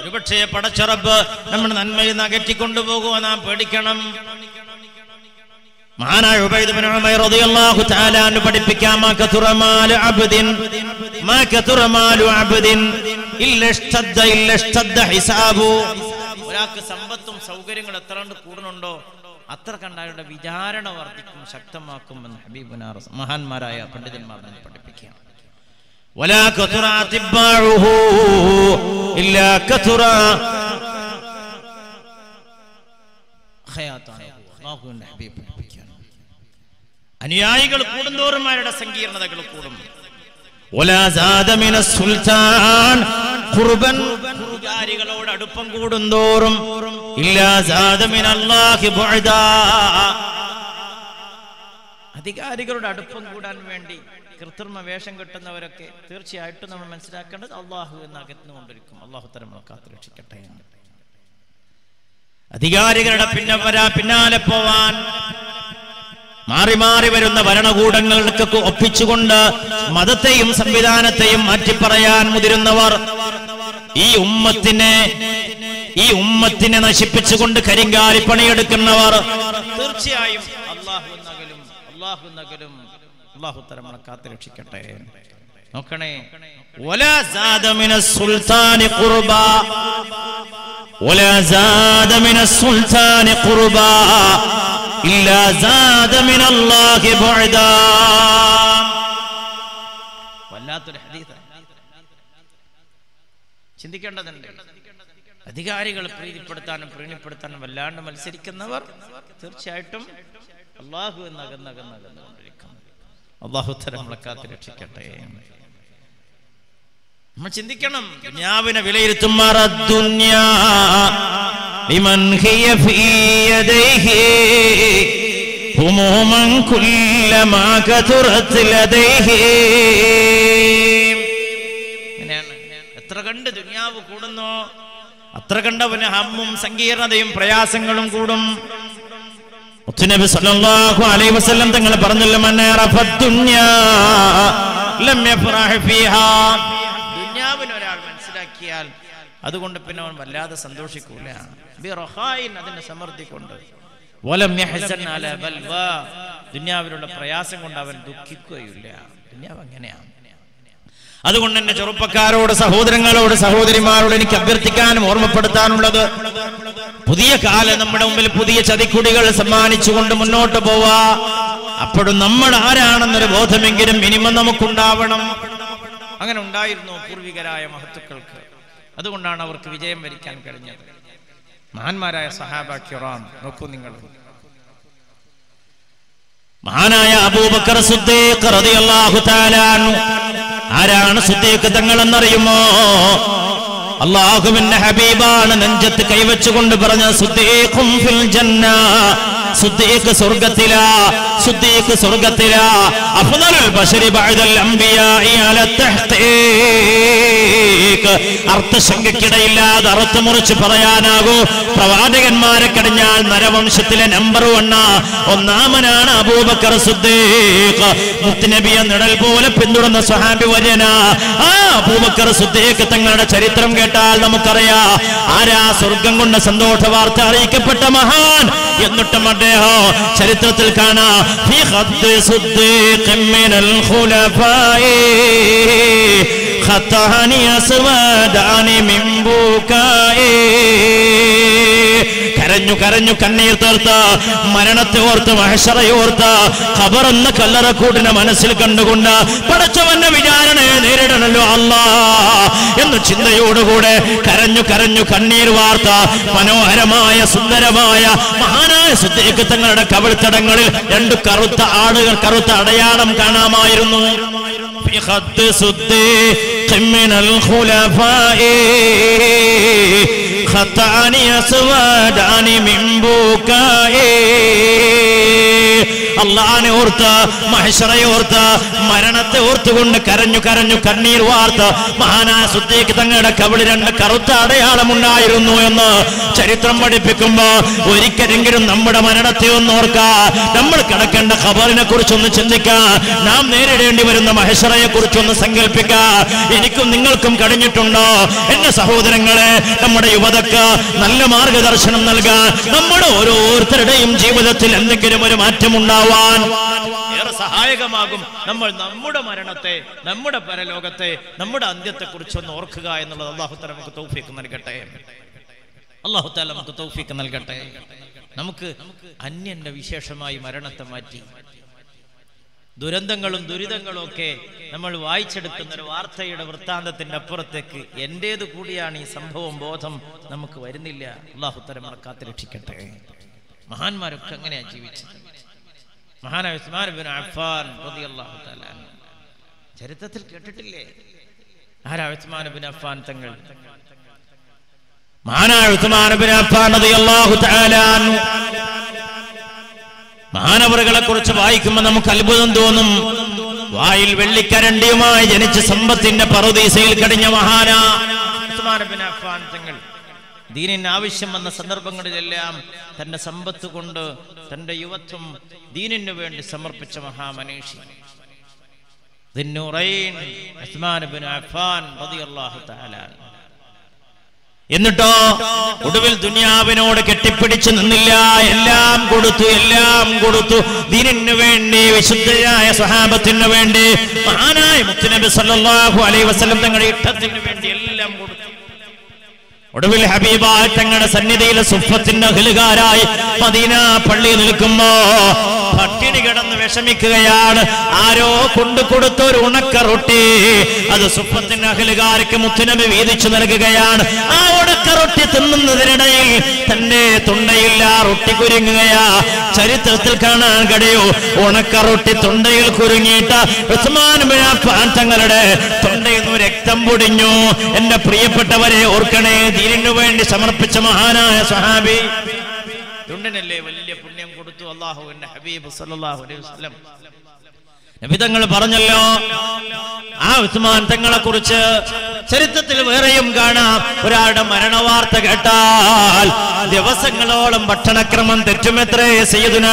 ഒരുപക്ഷെ പടച്ചുറപ്പ് നമ്മുടെ നന്മയിൽ നിന്ന് അകറ്റിക്കൊണ്ടുപോകുവാൻ നാം പേടിക്കണം. മഹാനായ ഉബൈദ്ഹു താലാന്ന് പഠിപ്പിക്കാം ഒരാൾക്ക് സമ്പത്തും സൗകര്യങ്ങളും എത്ര കണ്ട് കൂടുന്നുണ്ടോ അത്ര കണ്ട് അയാളുടെ വിചാരണ വർദ്ധിക്കും ശക്തമാക്കും എന്ന് ഹബീബുനാർ മഹാന്മാരായ പണ്ഡിതന്മാർ തന്നെ പഠിപ്പിക്കുകയാണ്. ഹബീബ്. അനുയായികൾ കൂടുന്തോറും അവരുടെ സങ്കീർണതകൾ കൂടും. ോട് അടുപ്പം കൂടുന്തോറും. അധികാരികളുടെ അടുപ്പം കൂടാൻ വേണ്ടി കൃത്രിമ വേഷം കെട്ടുന്നവരൊക്കെ തീർച്ചയായിട്ടും നമ്മൾ മനസ്സിലാക്കേണ്ടത് അള്ളാഹു എന്ന് അകത്തുകൊണ്ടിരിക്കും അള്ളാഹു തരം കാത്തുരക്ഷിക്കട്ടെ അധികാരികളുടെ പിന്നെ വരാ പിന്നാലെ പോവാൻ. മാറി മാറി വരുന്ന ഭരണകൂടങ്ങൾക്ക് ഒപ്പിച്ചുകൊണ്ട് മതത്തെയും സംവിധാനത്തെയും മാറ്റിപ്പറയാൻ മുതിരുന്നവർ ഈ ഉമ്മത്തിനെ ഈ ഉമ്മത്തിനെ നശിപ്പിച്ചുകൊണ്ട് കരിങ്കാലി പണിയെടുക്കുന്നവർ തീർച്ചയായും രക്ഷിക്കട്ടെ. നോക്കണേ വല്ലാത്തൊരു ഹദീസാണ് ചിന്തിക്കേണ്ടതുണ്ട്. അധികാരികളെ പ്രീതിപ്പെടുത്താനും പ്രീണിപ്പെടുത്താനും വല്ലാണ്ട് മത്സരിക്കുന്നവർ തീർച്ചയായിട്ടും അള്ളാഹു അള്ളാഹു നമ്മളെ കാത്ത് രക്ഷിക്കട്ടെ. നമ്മൾ ചിന്തിക്കണം ദുനിയാവിനെ ദുന്യാ. لمن هي في يديه هموما كلما كثرت لديه ഇങ്ങനെയാണ്. എത്ര കണ്ട് ദുനിയാവ് കൂടുന്നോ അത്ര കണ്ടവന് ഹമ്മും സങ്കീർണതയും പ്രയാസങ്ങളും കൂടും മുത്തുനബി സല്ലല്ലാഹു അലൈഹി വസല്ലം തങ്ങൾ പറഞ്ഞല്ലോ മന്നറഫ ദുനിയാ ലം യഫ്റഹ് ഫീഹാ ദുനിയാവിനെ ഒരാൾ മനസ്സിലാക്കിയാൽ അതുകൊണ്ട് പിന്നെ അവൻ വല്ലാതെ സന്തോഷിക്കൂല ബിറഹായിൻ അതിന്റെ സമൃദ്ധി കൊണ്ട് ദുനിയാവിലുള്ള പ്രയാസം കൊണ്ട് അവൻ ദുഃഖിക്കുകയില്ല. ദുനിയാവ് അങ്ങനെയാണ്. അതുകൊണ്ട് എന്റെ ചെറുപ്പക്കാരോട് സഹോദരങ്ങളോട് സഹോദരിമാരോട് എനിക്ക് അഭ്യർത്ഥിക്കാനും ഓർമ്മപ്പെടുത്താനുള്ളത് പുതിയ കാലം നമ്മുടെ മുമ്പിൽ പുതിയ ചതിക്കുടികൾ സമ്മാനിച്ചുകൊണ്ട് മുന്നോട്ട് പോവാ. അപ്പോഴും നമ്മൾ ആരാണെന്നൊരു ബോധമെങ്കിലും മിനിമം നമുക്കുണ്ടാവണം. അങ്ങനെ ഉണ്ടായിരുന്നു പൂർവികരായ മഹത്തുക്കൾക്ക്. അതുകൊണ്ടാണ് അവർക്ക് വിജയം വരിക്കാൻ കഴിഞ്ഞത്. മഹാന്മാരായ സഹാബ കിറാം നോക്കൂ നിങ്ങൾ. മഹാനായ അബൂബക്കർ സുദ്ദീഖ് റളിയല്ലാഹു തആല അൻഹു. ആരാണ് സുദ്ദീഖ് തങ്ങൾ എന്നറിയുമോ അള്ളാഹുവിന്റെ ഹബീബാണ് നെഞ്ചത്ത് കൈവച്ചുകൊണ്ട് പറഞ്ഞ സുദ്ദീഖും ഫിൽ ജന്ന. സുദ്ദീഖ് സ്വർഗത്തിലാ സുദ്ദീഖ് സ്വർഗത്തിലാ. അഫ്ദലുൽ ബശരി ബഅദൽ അംബിയാഇ അല തഹ്തീഖ്. അർത്ഥശങ്കക്കിടയില്ലാതെ അറുത്ത് മുറിച്ച് പറയാനാകൂ. പ്രവാചകന്മാരെ കഴിഞ്ഞാൽ നരവംശത്തിലെ നമ്പർ വണ്ണ ഒന്നാമനാണ് അബൂബക്കർ സുദ്ദീഖ്. മുത്തുനബിയെ നിഴൽ പോലെ പിന്തുടർന്ന സ്വഹാബി വര്യന. ആ അബൂബക്കർ സുദ്ദീഖ് തങ്ങളുടെ ചരിത്രം കേട്ടാൽ നമുക്കറിയാം. ആരാ സ്വർഗം കൊണ്ട് സന്തോഷ വാർത്ത അറിയിക്കപ്പെട്ട മഹാൻ? എന്നിട്ടും അദ്ദേഹം ചരിത്രത്തിൽ കാണാം. ഖത്തഹനി അസ്വദാനി മിൻ ബുകായി കരഞ്ഞു കരഞ്ഞു കണ്ണീർ തീർത്ത് മരണത്തെ ഓർത്ത് മഹഷറയോർത്ത് ഖബറെന്ന കല്ലറക്കൂട്ടിനെ മനസ്സിൽ കണ്ടുകൊണ്ട് പടച്ചവന്റെ വിചാരണയെ നേരിടണല്ലോ അല്ലാ എന്ന ചിന്തയോടുകൂടെ കരഞ്ഞു കരഞ്ഞു കണ്ണീർ വാർത്ത മനോഹരമായ സുന്ദരമായ മഹാനായ സുദ്ദീഖ് തങ്ങളുടെ കവിൾത്തടങ്ങളിൽ രണ്ട് കറുത്ത ആടുകൾ കറുത്ത അടയാളം കാണാമായിരുന്നു في خد صديق من الخلفاء ഖത്താനി അസ്വാദാനി മിംബൂകായേ ബുകായി അള്ളാനെ ഓർത്ത മഹേശ്വരയോർത്ത മരണത്തെ ഓർത്തുകൊണ്ട് കരഞ്ഞു കരഞ്ഞു കണ്ണീർ വാർത്ത് മഹാനായ സുദ്ദീഖ് തങ്ങളുടെ കവിളി രണ്ട് കറുത്ത അടയാളമുണ്ടായിരുന്നു എന്ന് ചരിത്രം പഠിപ്പിക്കുമ്പോ ഒരിക്കലെങ്കിലും നമ്മുടെ മരണത്തെ ഒന്ന് ഓർക്കാ. നമ്മൾ കിടക്കേണ്ട ഖബറിനെ കുറിച്ചൊന്ന് ചിന്തിക്ക. നാം നേരിടേണ്ടി വരുന്ന മഹേശ്വരയെ കുറിച്ചൊന്ന് സങ്കല്പിക്ക എനിക്കും നിങ്ങൾക്കും കഴിഞ്ഞിട്ടുണ്ടോ? എന്റെ സഹോദരങ്ങളെ നമ്മുടെ യുവതക്ക് നല്ല മാർഗദർശനം നൽകാൻ നമ്മുടെ ഓരോരുത്തരുടെയും ജീവിതത്തിൽ എന്തെങ്കിലും ഒരു മാറ്റം ഉണ്ടാവാൻ ഏറെ സഹായകമാകും. നമ്മൾ നമ്മുടെ മരണത്തെ നമ്മുടെ പരലോകത്തെ നമ്മുടെ അന്ത്യത്തെ കുറിച്ചൊന്ന് ഓർക്കുക എന്നുള്ളത് അള്ളാഹുത്തല നമുക്ക് തൗഫീക്ക് നൽകട്ടെ. അള്ളാഹുത്താല നമുക്ക് തൗഫീക്ക് നൽകട്ടെ. നമുക്ക് അന്യന്റെ വിശേഷമായി മരണത്തെ മാറ്റി. ദുരന്തങ്ങളും ദുരിതങ്ങളും ഒക്കെ നമ്മൾ വായിച്ചെടുക്കുന്ന ഒരു വാർത്തയുടെ വൃത്താന്തത്തിന്റെ അപ്പുറത്തേക്ക് എന്റേത് കൂടിയാണ് ഈ സംഭവം ബോധം നമുക്ക് വരുന്നില്ല. അള്ളാഹുത്തരം കാത്തു രക്ഷിക്കട്ടെ മഹാന്മാരൊക്കെ അങ്ങനെയാണ് ജീവിച്ചത്. മഹാനായ ഉസ്മാൻ തആല. ചരിത്രത്തിൽ കേട്ടിട്ടില്ലേ? ആരാ ഉസ്മാൻ തങ്ങൾ? മഹാനായ ഉസ്മാൻ തആല അൻഹു. മഹാനവറുകളെ കുറിച്ച് വായിക്കുമ്പോൾ നമുക്ക് അത്ഭുതം തോന്നും. വായിൽ വെള്ളിക്കരണ്ടിയുമായി ജനിച്ച് സമ്പത്തിന്റെ പറുദീസയിൽ കടിഞ്ഞ മഹാന ഉസ്മാൻ ബിൻ അഫ്ഫാൻ തങ്ങൾ. ദീനിന് ആവശ്യം വന്ന സന്ദർഭങ്ങളിലെല്ലാം തന്റെ സമ്പത്ത് കൊണ്ട് തന്റെ യുവത്വം ദീനിന് വേണ്ടി സമർപ്പിച്ച മഹാമനീഷി. എന്നിട്ടോ ഒടുവിൽ ദുനിയാവിനോട് കെട്ടിപ്പിടിച്ചു നിന്നില്ല. എല്ലാം കൊടുത്തു എല്ലാം കൊടുത്തു. ദീനിനു വേണ്ടി വിശുദ്ധയായ സ്വഹാബത്തിന് വേണ്ടി മഹാനായ മുത്തുനബി സല്ലല്ലാഹു അലൈഹി വസല്ലം തങ്ങളുടെ ഇഷ്ടത്തിന് വേണ്ടി എല്ലാം കൊടുത്തു. ഒടുവിൽ ഹബീബായ തങ്ങളുടെ സന്നിധിയിലെ സുഫത്തിന്റെ അഖിലുകാരായി മദീന പള്ളി നിൽക്കുമ്പോ പട്ടിണി കിടന്ന് വിഷമിക്കുകയാണ്. ആരോ കൊണ്ടു കൊടുത്ത ഒരു ഉണക്ക റൊട്ടി അത് സുപ്പത്തിന്റെ അഖിലുകാർക്ക് മുത്തുനബി വീതിച്ചു നൽകുകയാണ്. ആ ഉണക്ക റൊട്ടി തിന്നുന്നതിനിടയിൽ തന്റെ തൊണ്ടയിൽ ആ റൊട്ടി കുരുങ്ങുകയാ. ചരിത്രത്തിൽ കാണാൻ കഴിയൂ ഉണക്ക റൊട്ടി തൊണ്ടയിൽ കുരുങ്ങിയിട്ട് തങ്ങളുടെ തൊണ്ടയിൽ നിന്ന് രക്തം പൊടിഞ്ഞു. എന്റെ പ്രിയപ്പെട്ടവരെ ഓർക്കണേ ദീനിനു വേണ്ടി സമർപ്പിച്ച മഹാനായ സഹാബി തുണ്ടനല്ലേ വലിയ പുണ്യം കൊടുത്തു അള്ളാഹു എന്റെ ഹബീബ് സല്ലല്ലാഹു അലൈഹി വസല്ലം. നബിതങ്ങൾ പറഞ്ഞല്ലോ ആ ഉസ്മാൻ തങ്ങളെ കുറിച്ച് ചരിത്രത്തിൽ വേറെയും കാണാം. ഒരാളുടെ മരണവാർത്ത കേട്ടാൽ ദിവസങ്ങളോളം ഭക്ഷണക്രമം തെറ്റുമെത്രേ? സയ്യിദുന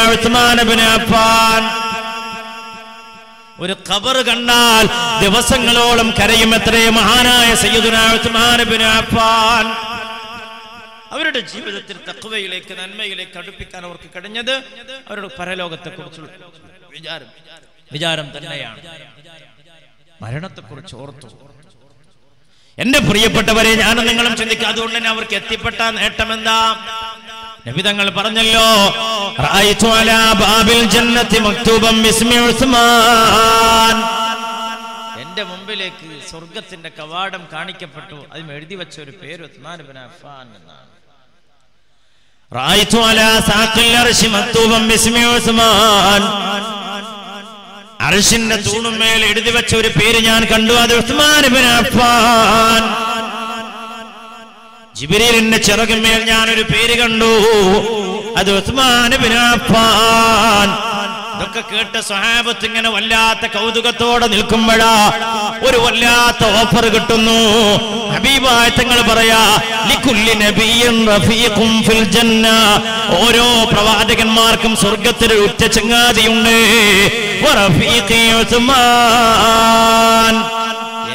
ഒരു ഖബർ കണ്ടാൽ ദിവസങ്ങളോളം കരയുമെത്രേ? മഹാനായ സയ്യിദുന അവരുടെ ജീവിതത്തിൽ തക്കുവയിലേക്ക് നന്മയിലേക്ക് അടുപ്പിക്കാൻ അവർക്ക് കഴിഞ്ഞത് അവരുടെ പരലോകത്തെ കുറിച്ചുള്ള വിചാരം. വിചാരം തന്നെയാണ്. മരണത്തെക്കുറിച്ച് ഓർത്തു. എന്റെ പ്രിയപ്പെട്ടവരെ ഞാനും നിങ്ങളും ചിന്തിക്കുക അതുകൊണ്ട് തന്നെ അവർക്ക് എത്തിപ്പെട്ട നേട്ടമെന്താ നബിതങ്ങൾ പറഞ്ഞല്ലോ ബാബിൽ ജന്നത്തി ഉസ്മാൻ. എന്റെ മുമ്പിലേക്ക് സ്വർഗത്തിന്റെ കവാടം കാണിക്കപ്പെട്ടു. അതിന് എഴുതി വെച്ച ഒരു പേര് ഉസ്മാൻ ബിൻ അഫ്ഫാൻ എന്നാണ്. അർശിന്റെ തൂണുമേൽ എഴുതി വെച്ച ഒരു പേര് ഞാൻ കണ്ടു അത് ഉസ്മാൻ അഫ്ഫാൻ. ജിബിരിലിന്റെ ചിറകുമേൽ ഒരു പേര് കണ്ടു അത് ഉസ്മാൻ അഫ്ഫാൻ. ഇതൊക്കെ കേട്ട് സ്വഹാബത്ത് ഇങ്ങനെ വല്ലാത്ത കൗതുകത്തോടെ നിൽക്കുമ്പോഴാ ഒരു വല്ലാത്ത ഓഫർ കിട്ടുന്നു. ഹബീബായ തങ്ങൾ പറയാ ഓരോ പ്രവാചകന്മാർക്കും സ്വർഗത്തിൽ ഉറ്റ ചങ്ങാതിയുണ്ട്.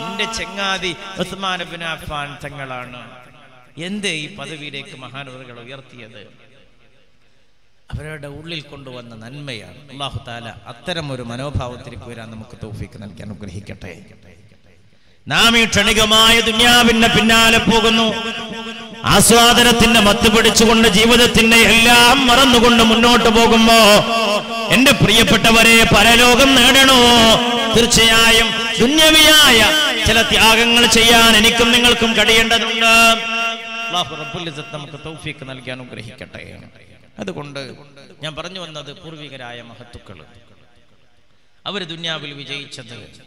എന്റെ ചങ്ങാതി ഉസ്മാൻ അഫ്ഫാൻ തങ്ങളാണ്. എന്ത് ഈ പദവിയിലേക്ക് മഹാനവറുകൾ ഉയർത്തിയത്? അവരുടെ ഉള്ളിൽ കൊണ്ടുവന്ന നന്മയാണ്. അള്ളാഹു താല അത്തരം ഒരു മനോഭാവത്തിലേക്ക് വരാൻ നമുക്ക് തോഫിക്ക് നൽകി അനുഗ്രഹിക്കട്ടെ. നാം ഈ ക്ഷണികമായ ദുന്യാവിന്റെ പിന്നാലെ പോകുന്നു. ആസ്വാദനത്തിന്റെ മത്ത് പിടിച്ചുകൊണ്ട് ജീവിതത്തിന്റെ എല്ലാം മറന്നുകൊണ്ട് മുന്നോട്ട് പോകുമ്പോ എന്റെ പ്രിയപ്പെട്ടവരെ പരലോകം നേടണോ? തീർച്ചയായും ദുന്യവിയായ ചില ത്യാഗങ്ങൾ ചെയ്യാൻ എനിക്കും നിങ്ങൾക്കും കഴിയേണ്ടതുണ്ട്. നമുക്ക് തൗഫീക്ക് നൽകി അനുഗ്രഹിക്കട്ടെ. അതുകൊണ്ട് ഞാൻ പറഞ്ഞു വന്നത് പൂർവികരായ മഹത്തുക്കൾ. അവർ ദുന്യാവിൽ വിജയിച്ചത്.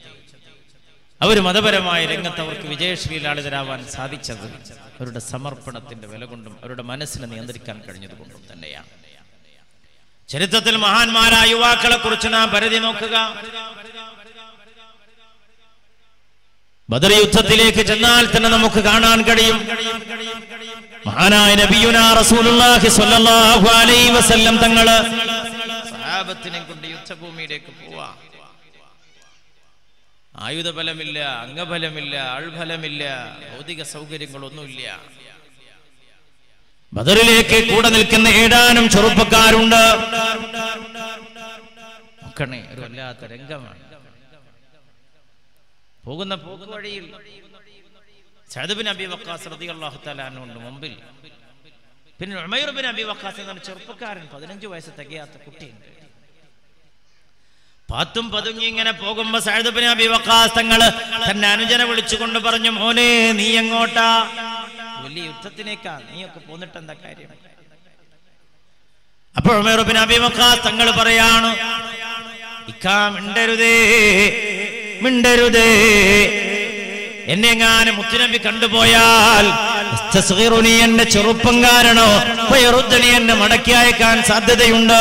അവർ മതപരമായ രംഗത്ത് അവർക്ക് വിജയശ്രീലാളിതരാവാൻ സാധിച്ചത് അവരുടെ സമർപ്പണത്തിന്റെ വില കൊണ്ടും അവരുടെ മനസ്സിനെ നിയന്ത്രിക്കാൻ കഴിഞ്ഞതുകൊണ്ടും തന്നെയാണ്. ചരിത്രത്തിൽ മഹാന്മാരായ യുവാക്കളെ കുറിച്ച് നാം പരിധി നോക്കുക. ബദർ യുദ്ധത്തിലേക്ക് ചെന്നാൽ തന്നെ നമുക്ക് കാണാൻ കഴിയും. മഹാനായ നബിയുന റസൂലുള്ളാഹി സ്വല്ലല്ലാഹു അലൈഹി വസല്ലം തങ്ങൾ സഹാബത്തിനെ കൊണ്ട് യുദ്ധഭൂമിയിലേക്ക് പോവാ. ആയുധബലമില്ല അംഗബലമില്ല ആൾഫലമില്ല ഭൗതിക സൗകര്യങ്ങളൊന്നുമില്ല. ബദറിലേക്ക് കൂടെ നിൽക്കുന്ന ഏടാനും ചെറുപ്പക്കാരുണ്ട്. ഒരു വല്ലാത്ത രംഗമാണ്. പോകുന്ന പോക്ക് വഴിയിൽ സഅദ് അബി വക്കാസ് റതി അള്ളാഹു തലാനുണ്ട് മുമ്പിൽ. പിന്നെ ഉമൈർ ബിൻ അബി വക്കാസ് എന്ന് പറഞ്ഞ ചെറുപ്പക്കാരൻ പതിനഞ്ച് വയസ്സ് തികയാത്ത കുട്ടിയുണ്ട്. പാത്തും പതുങ്ങി ഇങ്ങനെ പോകുമ്പോ സഅദ് ബിൻ അബി വക്കാസ് തങ്ങൾ തന്നെ അനുജനെ വിളിച്ചുകൊണ്ട് പറഞ്ഞു മോനെ നീ എങ്ങോട്ടാ? വലിയ യുദ്ധത്തിനേക്കാ നീയൊക്കെ പോന്നിട്ട് എന്താ കാര്യം? അപ്പോൾ ഉമൈർ ബിൻ അബി വക്കാസ് തങ്ങൾ പറയാണ് ഇക്കാ മിണ്ടരുതേ മിണ്ടരുതേ. എന്നെങ്ങാനും മുത്തുനബി കണ്ടുപോയാൽ എന്റെ ചെറുപ്പം കാരണോ? ഫയറുദ്ദനി എന്നെ മടക്കി അയക്കാൻ സാധ്യതയുണ്ട്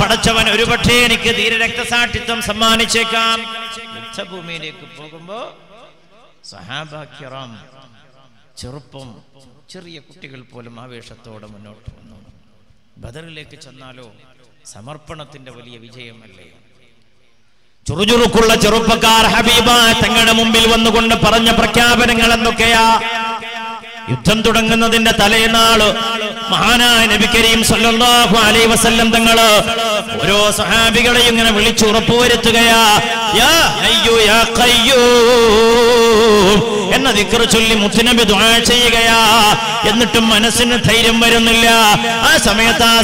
പടച്ചവൻ ഒരുപക്ഷെ എനിക്ക് ധീര രക്തസാക്ഷിത്വം സമ്മാനിച്ചേക്കാം. ഭൂമിയിലേക്ക് പോകുമ്പോ സഹാബാക്കിറാം ചെറുപ്പം ചെറിയ കുട്ടികൾ പോലും ആവേശത്തോടെ മുന്നോട്ട് വന്നു. ബദറിലേക്ക് ചെന്നാലോ? സമർപ്പണത്തിന്റെ വലിയ വിജയമല്ലേ? ചുറുചുറുക്കുള്ള ചെറുപ്പക്കാർ ഹബീബ തങ്ങളുടെ മുമ്പിൽ വന്നുകൊണ്ട് പറഞ്ഞ പ്രഖ്യാപനങ്ങൾ എന്തൊക്കെയാ? യുദ്ധം തുടങ്ങുന്നതിന്റെ തലേനാൾ മഹാനായ നബി കരീം സല്ലല്ലാഹു അലൈഹി വസല്ലം തങ്ങൾ ഓരോ സഹാബികളെയും ഇങ്ങനെ വിളിച്ചു ഉറപ്പുവരുത്തുകയാ യാ അയ്യോ യാ ഖയ്യൂം. എന്ന ദിക്ർ ചൊല്ലി മുത്തുനബി ദുആ ചെയ്യുകയാ. എന്നിട്ടും മനസ്സിന് ധൈര്യം വരുന്നില്ല. ആ സമയത്ത് ആ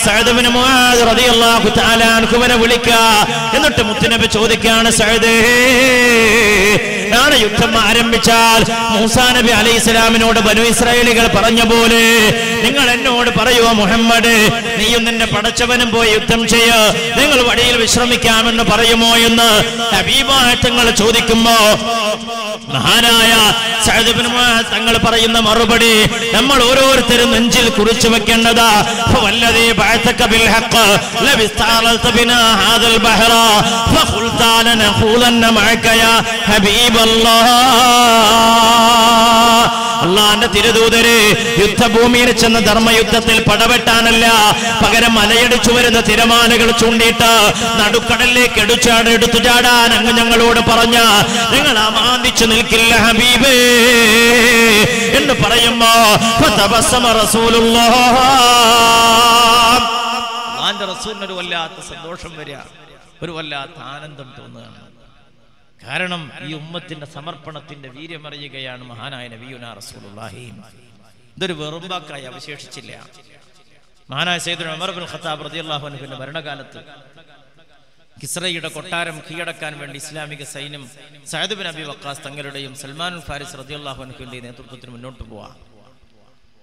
മുആദ് റളിയല്ലാഹു തആല അൻഹുവനെ വിളിക്ക. എന്നിട്ട് മുത്തുനബി ചോദിക്കാണ് സഅദേ നാളെ യുദ്ധം ആരംഭിച്ചാൽ മൂസാ നബി അലൈഹി സ്വലാമിനോട് ബനു ഇസ്രായേലികൾ പറഞ്ഞ പോലെ നിങ്ങൾ എന്നോട് പറയുവോ മുഹമ്മദ് നീയും നിന്റെ പടച്ചവനും പോയി യുദ്ധം ചെയ്യ. നിങ്ങൾ വഴിയിൽ വിശ്രമിക്കാമെന്ന് പറയുമോ എന്ന്. ഹബീബായത്തങ്ങൾ ചോദിക്കുമ്പോ മഹാനായ തങ്ങൾ പറയുന്ന മറുപടി നമ്മൾ ഓരോരുത്തരും നെഞ്ചിൽ കുറിച്ചു വെക്കേണ്ടതാ. വല്ലതീ അള്ളാന്റെ തിരുദൂതര് യുദ്ധഭൂമിയിൽ ചെന്ന ധർമ്മയുദ്ധത്തിൽ പടവെട്ടാനല്ല പകരം മലയടിച്ചു വരുന്ന തിരമാലകൾ ചൂണ്ടിയിട്ട് നടുക്കടലിലേക്ക് എടുച്ചാട് എടുത്തു ചാടാൻ അങ്ങ് ഞങ്ങളോട് പറഞ്ഞ നിങ്ങൾ അമാന്തിച്ചു നിൽക്കില്ല ഹബീബേ എന്ന് പറയുമ്പോ ഫതബസ്സമ റസൂലുള്ളാഹ് അള്ളാന്റെ റസൂലിന് ഒരു വല്ലാത്ത സന്തോഷം വരിക ഒരു വല്ലാത്ത ആനന്ദം തോന്നുകയാണ്. കാരണം ഈ ഉമ്മത്തിന്റെ സമർപ്പണത്തിന്റെ വീര്യമറിയുകയാണ് മഹാനായ നബിയുന റസൂലുള്ളാഹി. ഇതൊരു വെറുമ്പാക്കായി അവശേഷിച്ചില്ല. മഹാനായ സൈദുൽ ഉമർ ബിൻ ഖത്താബ് റളിയല്ലാഹു അൻഹുവിന്റെ ഭരണകാലത്ത് കിസ്രയുടെ കൊട്ടാരം കീഴടക്കാൻ വേണ്ടി ഇസ്ലാമിക സൈന്യം സഅദ് ബിൻ അബി വക്കാസ് തങ്ങളുടെയും സൽമാനുൽ ഫാരിസ് റളിയല്ലാഹു അൻഹുവിന്റെ നേതൃത്വത്തിൽ മുന്നോട്ട് പോവാ.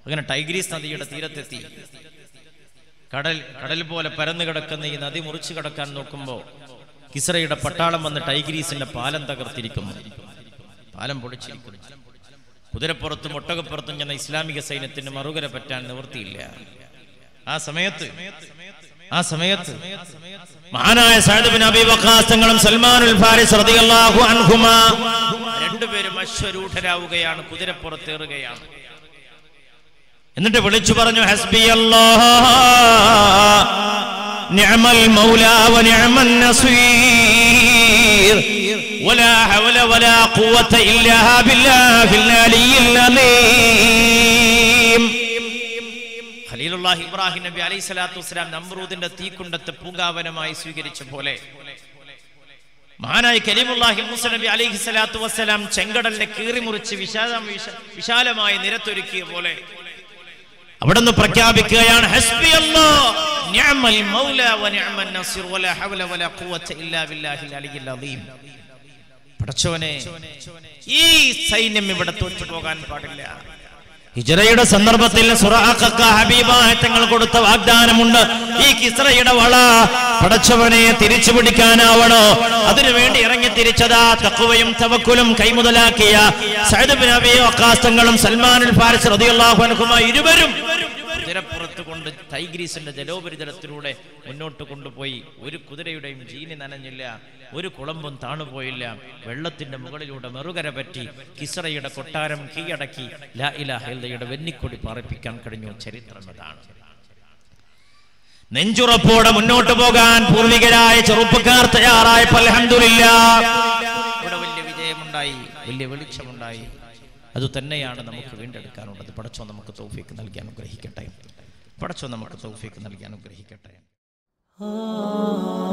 അങ്ങനെ ടൈഗ്രീസ് നദിയുടെ തീരത്തെത്തി. കടൽ കടൽ പോലെ പരന്നു കിടക്കുന്ന ഈ നദി മുറിച്ചു കടക്കാൻ നോക്കുമ്പോൾ കിസ്രയുടെ പട്ടാളം വന്ന് ടൈഗ്രീസിന്റെ പാലം തകർത്തിരിക്കുന്നു. പാലം പൊളിച്ചിരിക്കുന്നു. കുതിരപ്പുറത്തും ഒട്ടകപ്പുറത്തും ചെന്ന ഇസ്ലാമിക സൈന്യത്തിന് മറുകര പറ്റാൻ നിവൃത്തിയില്ല. ആ സമയത്ത് ആ സമയത്ത് മഹാനായ Saad bin Abi Waqqas Salman al Faris റളിയല്ലാഹു രണ്ടുപേരും അശ്വരൂഢരാവുകയാണ് കുതിരപ്പുറത്തേറുകയാണ് എന്നിട്ട് വിളിച്ചു പറഞ്ഞു ഹസ്ബി നിഅമൽ മൗല വനിഅമൻ നസീർ ولا حول ولا قوة إلا بالله العلي العظيم ഖലീലുള്ളാഹി ഇബ്രാഹിം നബി അലൈഹി സ്വലാത്തു വസ്സലാം നമ്രൂദിന്റെ തീക്കുണ്ടത്തെ പൂങ്കാവനമായി സ്വീകരിച്ച പോലെ മഹാനായ കരീമുല്ലാഹി മൂസ നബി അലൈഹി സ്വലാത്തു വസ്സലാം ചെങ്കടലിനെ കീറിമുറിച്ച് വിശാലം വിശ- വിശാലമായി നിരത്തൊരുക്കിയ പോലെ അവിടുന്ന് പ്രഖ്യാപിക്കുകയാണ് ഹസ്ബി അല്ലാഹ് നിഅമൽ മൗല വ നിഅമൻ നസീർ വലാ ഹൗല വലാ ഖുവത ഇല്ലാ ബില്ലാഹിൽ അലിയിൽ അദീം. പടച്ചവനെ ഈ സൈന്യം ഇവിടെ തോറ്റു പോകാൻ പാടില്ല. ഹിജറയുടെ സന്ദർഭത്തിൽ സുറാഖക്ക ഹബീബായ തങ്ങൾ കൊടുത്ത വാഗ്ദാനമുണ്ട്. ഈ കിസ്രയുടെ വള പടച്ചവനെ തിരിച്ചു പിടിക്കാനാവണോ? അതിനുവേണ്ടി ഇറങ്ങി തിരിച്ചതാ തക്കുവയും തവക്കുലും കൈമുതലാക്കിയ സഅദ് ബിൻ അക്കാസ്തങ്ങളും സൽമാനുൽ ഫാരിസ് റതിയുള്ള ഇരുവരും കൊണ്ട് ടൈഗ്രീസിന്റെ ജലോപരിതലത്തിലൂടെ മുന്നോട്ട് കൊണ്ടുപോയി. ഒരു കുതിരയുടെയും ജീനി നനഞ്ഞില്ല ഒരു കുളമ്പും താണുപോയില്ല. വെള്ളത്തിന്റെ മുകളിലൂടെ മെറുകര പറ്റി കിസറയുടെ കൊട്ടാരം കീഴടക്കി ലാ വെന്നിക്കൊടി പാറിപ്പിക്കാൻ കഴിഞ്ഞു. ചരിത്രം അതാണ്. നെഞ്ചുറപ്പോടെ മുന്നോട്ട് പോകാൻ പൂർവികരായ ചെറുപ്പക്കാർ തയ്യാറായപ്പോൾ അൽഹംദുലില്ലാ. ഇവിടെ വലിയ വിജയമുണ്ടായി വലിയ വെളിച്ചമുണ്ടായി. അതുതന്നെയാണ് നമുക്ക് വീണ്ടെടുക്കാനുള്ളത്. പടച്ചോ നമുക്ക് തോഫിക്ക് നൽകി അനുഗ്രഹിക്കട്ടെ. പടച്ചോ നമുക്ക് തൗഫീക്ക് നൽകി അനുഗ്രഹിക്കട്ടെ ah